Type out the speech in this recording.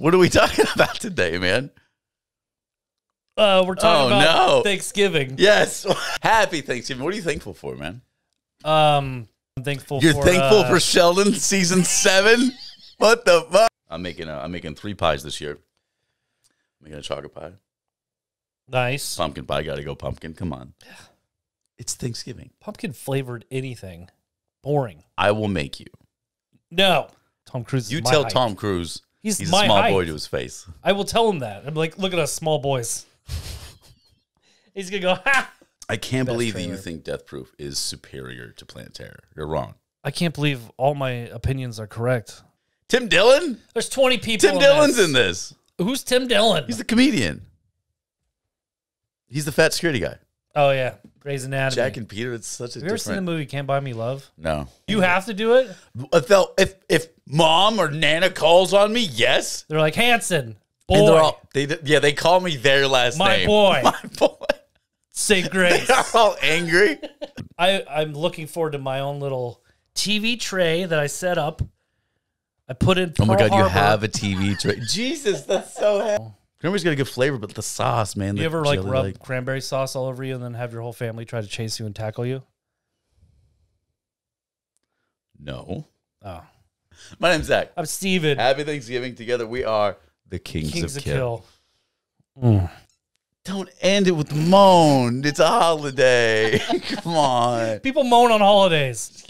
What are we talking about today, man? Uh, we're talking Oh, about no. Thanksgiving. Yes. Happy Thanksgiving. What are you thankful for, man? Um, I'm thankful. You're for, thankful uh, for Sheldon season seven? What the fuck? I'm making uh, I'm making three pies this year. I'm making a chocolate pie, nice pumpkin pie. Got to go pumpkin. Come on. It's Thanksgiving. pumpkin flavored anything. Boring. I will make you. No, Tom Cruise. Is You tell height. Tom Cruise He's, he's a my small height. boy to his face. I will tell him that. I'm like, look at us, small boys. He's gonna go. Ha! I can't Best believe that you think Death Proof is superior to Planet Terror. You're wrong. I can't believe all my opinions are correct. Tim Dillon? There's 20 people. Tim in Dillon's this. in this. Who's Tim Dillon? He's the comedian. He's the fat security guy. Oh yeah, Grey's Anatomy. Jack and Peter. It's such a Have you ever seen the movie Can't Buy Me Love? No. You have to do it. If, they'll- if if mom or nana calls on me, yes. They're like Hanson, And boy, they're all they yeah they call me their last name. My name. boy. My boy. say grace. They're all angry. I I'm looking forward to my own little TV tray that I set up. I put in. Oh my Pearl god, you have a TV tray. Jesus, that's so heavy. Cranberry's got a good flavor, but the sauce, man. You ever like jelly, rub cranberry sauce all over you and then have your whole family try to chase you and tackle you? No. Oh, My name's Zach. I'm Steven. Happy Thanksgiving together. We are the Kings, Kings of of Kill. Kill. Mm. Don't end it with moan. It's a holiday. Come on. People moan on holidays.